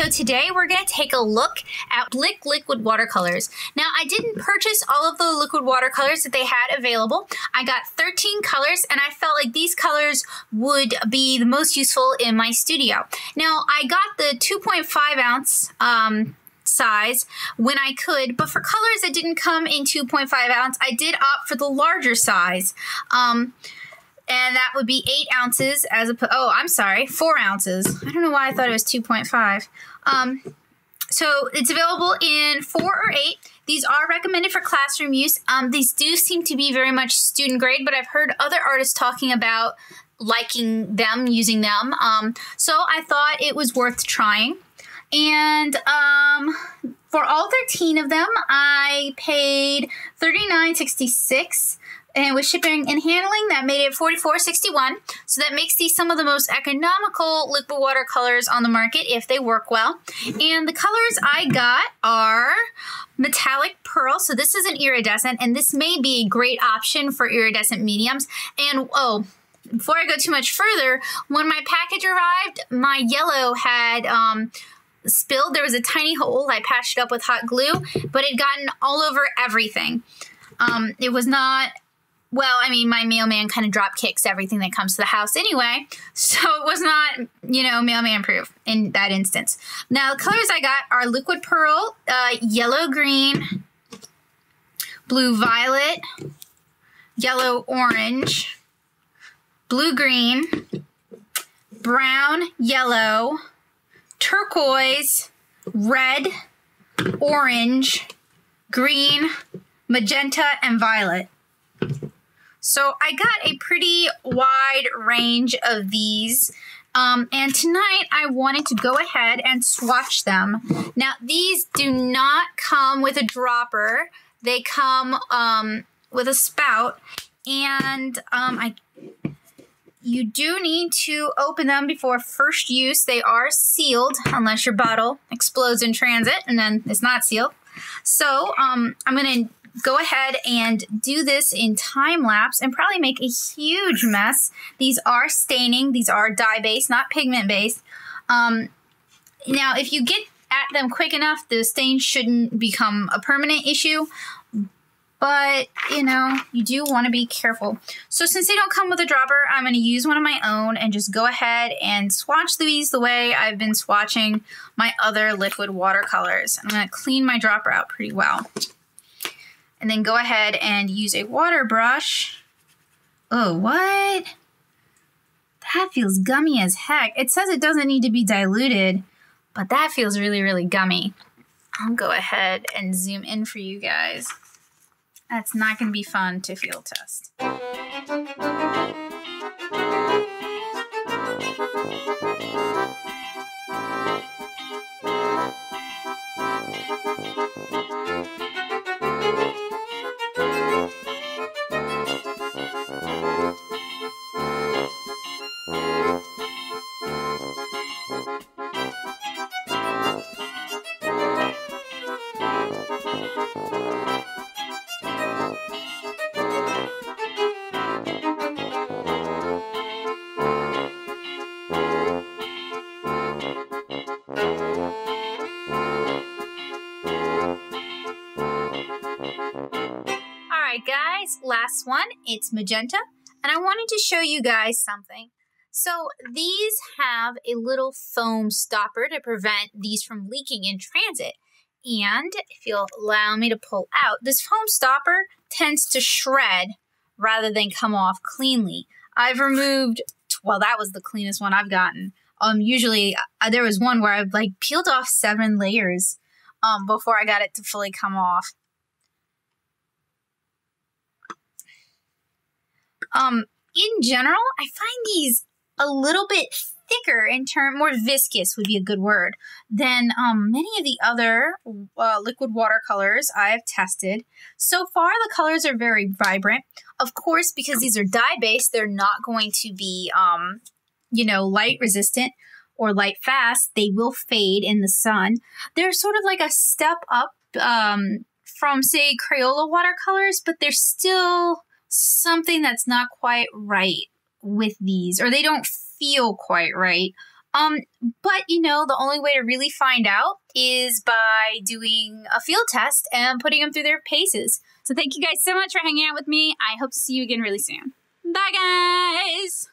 so today we're going to take a look at Blick liquid watercolors. Now, I didn't purchase all of the liquid watercolors that they had available. I got 13 colors, and I felt like these colors would be the most useful in my studio. Now, I got the 2.5 ounce um, size when I could, but for colors that didn't come in 2.5 ounce, I did opt for the larger size. Um, and that would be eight ounces as a oh i'm sorry four ounces. I don't know why i thought it was 2.5 um, so it's available in four or eight. These are recommended for classroom use. Um, these do seem to be very much student grade but i've heard other artists talking about liking them using them. Um, so i thought it was worth trying. And um, for all 13 of them i paid 39.66 and with shipping and handling that made it 44.61 so that makes these some of the most economical liquid watercolors on the market if they work well. And the colors i got are metallic pearl. So this is an iridescent and this may be a great option for iridescent mediums. And oh before i go too much further when my package arrived my yellow had um, spilled. There was a tiny hole. I patched it up with hot glue but it gotten all over everything. Um, it was not well, I mean, my mailman kind of drop kicks everything that comes to the house anyway, so it was not, you know, mailman proof in that instance. Now, the colors I got are liquid pearl, uh, yellow green, blue violet, yellow orange, blue green, brown yellow, turquoise, red, orange, green, magenta, and violet. So I got a pretty wide range of these. Um, and tonight I wanted to go ahead and swatch them. Now, these do not come with a dropper. They come um, with a spout. And um, I, you do need to open them before first use. They are sealed unless your bottle explodes in transit and then it's not sealed. So um, I'm going to go ahead and do this in time lapse and probably make a huge mess. These are staining. These are dye based, not pigment based. Um, now, if you get at them quick enough, the stain shouldn't become a permanent issue. But, you know, you do want to be careful. So since they don't come with a dropper, I'm going to use one of my own and just go ahead and swatch these the way I've been swatching my other liquid watercolors. I'm going to clean my dropper out pretty well and then go ahead and use a water brush. Oh, what? That feels gummy as heck. It says it doesn't need to be diluted, but that feels really, really gummy. I'll go ahead and zoom in for you guys. That's not going to be fun to field test. Alright guys, last one, it's magenta, and I wanted to show you guys something. So these have a little foam stopper to prevent these from leaking in transit. And if you'll allow me to pull out, this foam stopper tends to shred rather than come off cleanly. I've removed, well, that was the cleanest one I've gotten. Um, usually uh, there was one where I've like peeled off seven layers um, before I got it to fully come off. Um, in general, I find these a little bit thicker in term, more viscous would be a good word than um, many of the other uh, liquid watercolors I have tested. So far, the colors are very vibrant. Of course, because these are dye based, they're not going to be, um, you know, light resistant or light fast. They will fade in the sun. They're sort of like a step up um, from, say, Crayola watercolors, but they're still something that's not quite right with these, or they don't feel quite right. Um, but you know, the only way to really find out is by doing a field test and putting them through their paces. So thank you guys so much for hanging out with me. I hope to see you again really soon. Bye, guys.